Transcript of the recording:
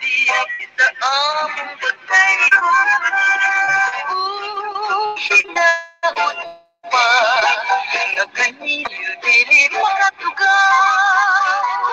Sa among pagkayo Hinaot pa Naganil dili mga tugaw